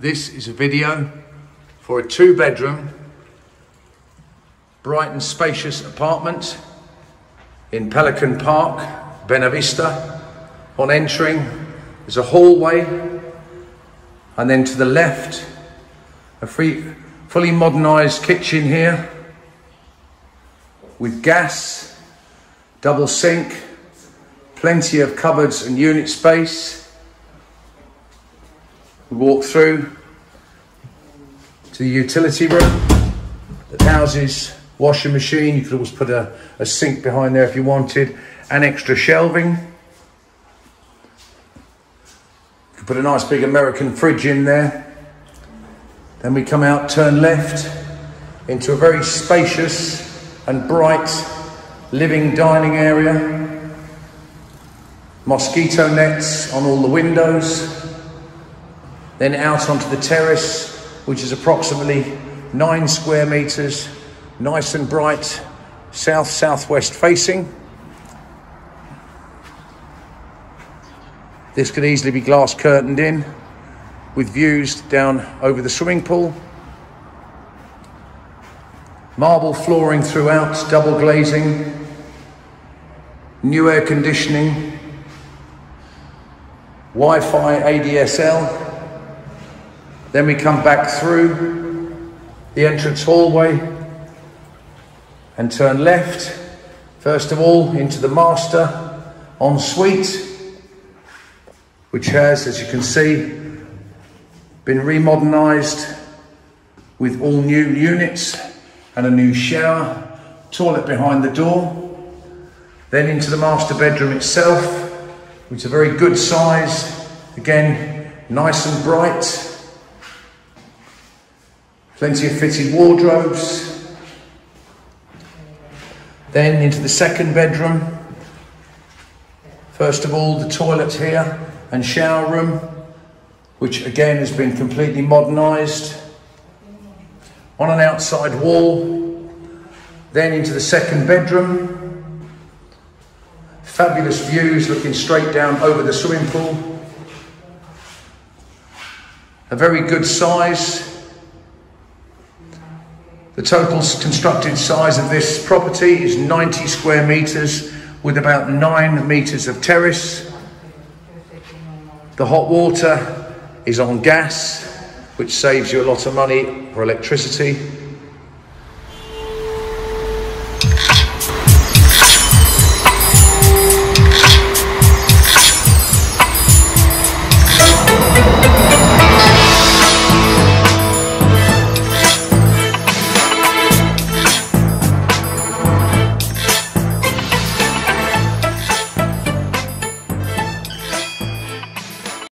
This is a video for a two bedroom, bright and spacious apartment in Pelican Park, Benavista. On entering, there's a hallway, and then to the left, a free, fully modernised kitchen here with gas, double sink, plenty of cupboards and unit space. We walk through to the utility room that houses washing machine. You could always put a, a sink behind there if you wanted, and extra shelving. You could put a nice big American fridge in there. Then we come out, turn left into a very spacious and bright living dining area. Mosquito nets on all the windows. Then out onto the terrace, which is approximately nine square meters, nice and bright, south southwest facing. This could easily be glass curtained in with views down over the swimming pool. Marble flooring throughout, double glazing, new air conditioning, Wi Fi ADSL. Then we come back through the entrance hallway and turn left, first of all, into the master ensuite, which has, as you can see, been remodernised with all new units and a new shower, toilet behind the door. Then into the master bedroom itself, which is a very good size, again, nice and bright. Plenty of fitted wardrobes. Then into the second bedroom. First of all, the toilet here and shower room, which again has been completely modernised. On an outside wall. Then into the second bedroom. Fabulous views looking straight down over the swimming pool. A very good size the total constructed size of this property is 90 square metres with about 9 metres of terrace. The hot water is on gas, which saves you a lot of money for electricity.